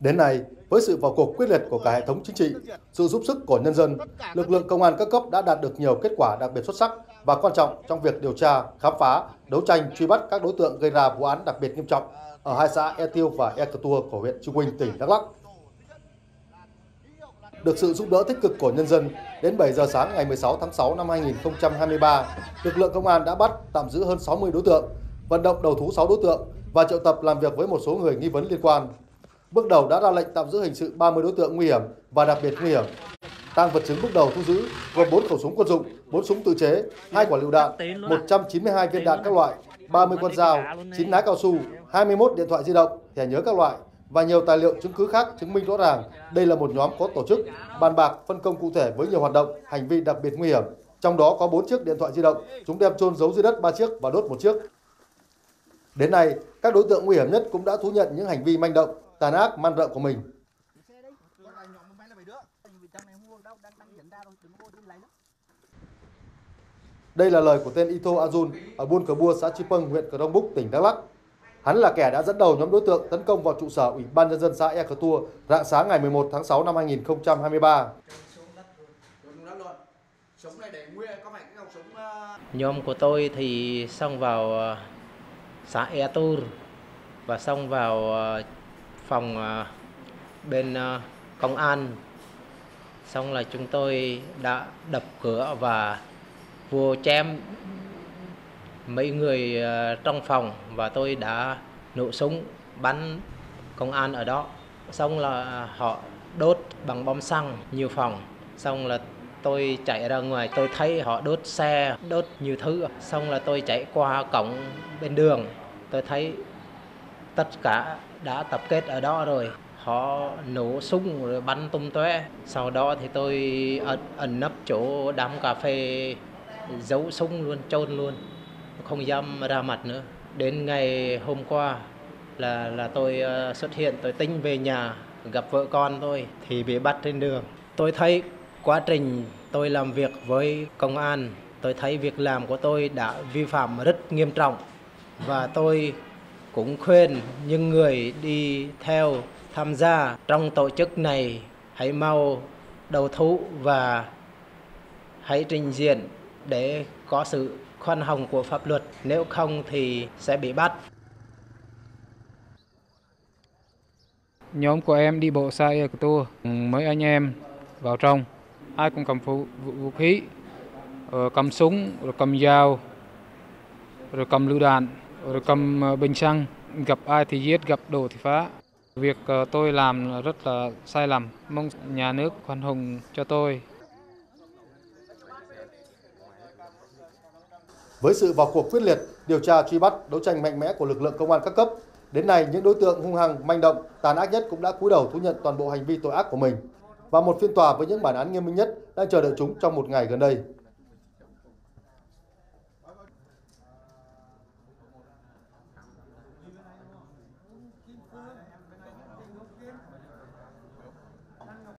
Đến nay, với sự vào cuộc quyết liệt của cả hệ thống chính trị, sự giúp sức của nhân dân, lực lượng công an các cấp đã đạt được nhiều kết quả đặc biệt xuất sắc và quan trọng trong việc điều tra, khám phá, đấu tranh, truy bắt các đối tượng gây ra vụ án đặc biệt nghiêm trọng ở hai xã E Tiêu và E Cờ Tua của huyện Chư Quynh, tỉnh Đắk Lắk. Được sự giúp đỡ tích cực của nhân dân, đến 7 giờ sáng ngày 16 tháng 6 năm 2023, lực lượng công an đã bắt tạm giữ hơn 60 đối tượng, vận động đầu thú 6 đối tượng và triệu tập làm việc với một số người nghi vấn liên quan. Bước đầu đã ra lệnh tạm giữ hình sự 30 đối tượng nguy hiểm và đặc biệt nguy hiểm. Tăng vật chứng bước đầu thu giữ gồm 4 khẩu súng quân dụng, 4 súng tự chế, 2 quả lựu đạn, 192 viên đạn các loại, 30 con dao, 9 ná cao su, 21 điện thoại di động, thẻ nhớ các loại và nhiều tài liệu chứng cứ khác chứng minh rõ ràng đây là một nhóm có tổ chức, bàn bạc, phân công cụ thể với nhiều hoạt động, hành vi đặc biệt nguy hiểm. Trong đó có 4 chiếc điện thoại di động, chúng đem chôn giấu dưới đất 3 chiếc và đốt một chiếc. Đến nay, các đối tượng nguy hiểm nhất cũng đã thú nhận những hành vi manh động, tàn ác, man rợ của mình. Đây là lời của tên Ito Azun ở buôn Cờ Bua, xã Chipeng, huyện Cờ Đông Búc, tỉnh Đắk Lắk. Hắn là kẻ đã dẫn đầu nhóm đối tượng tấn công vào trụ sở Ủy ban nhân dân xã E Cờ Tua rạng sáng ngày 11 tháng 6 năm 2023. Nhóm của tôi thì xông vào ờ, xã E Tur và xong vào ờ, phòng ờ, bên ờ, công an. Xong là chúng tôi đã đập cửa và vô chém mấy người trong phòng và tôi đã nổ súng bắn công an ở đó. Xong là họ đốt bằng bom xăng nhiều phòng. Xong là tôi chạy ra ngoài tôi thấy họ đốt xe đốt nhiều thứ. Xong là tôi chạy qua cổng bên đường. Tôi thấy tất cả đã tập kết ở đó rồi. Họ nổ súng rồi bắn tung tóe. Sau đó thì tôi ẩn, ẩn nấp chỗ đám cà phê giấu súng luôn chôn luôn. Không dám ra mặt nữa. Đến ngày hôm qua là là tôi ờ, xuất hiện. Tôi tính về nhà gặp vợ con tôi thì bị bắt trên đường. Tôi thấy quá trình tôi làm việc với công an, tôi thấy việc làm của tôi đã vi phạm rất nghiêm trọng. Và tôi cũng khuyên những người đi theo tham gia trong tổ chức này hãy mau đầu thú và hãy trình diện để có sự khoan hồng của pháp luật. Nếu không thì sẽ bị bắt. Nhóm của em đi bộ xa của tour mấy anh em vào trong ai cũng cầm vũ, vũ, khí rồi cầm súng rồi cầm dao rồi cầm lựu đạn rồi cầm ờ, bình xăng. Gặp ai thì giết gặp đồ thì phá. Việc ờ, tôi làm rất là sai lầm. Mong nhà nước khoan hồng cho tôi. Với sự vào cuộc quyết liệt, điều tra truy bắt, đấu tranh mạnh mẽ của lực lượng công an các cấp, đến nay những đối tượng hung hăng, manh động, tàn ác nhất cũng đã cúi đầu thú nhận toàn bộ hành vi tội ác của mình và một phiên tòa với những bản án nghiêm minh nhất đang chờ đợi chúng trong một ngày gần đây.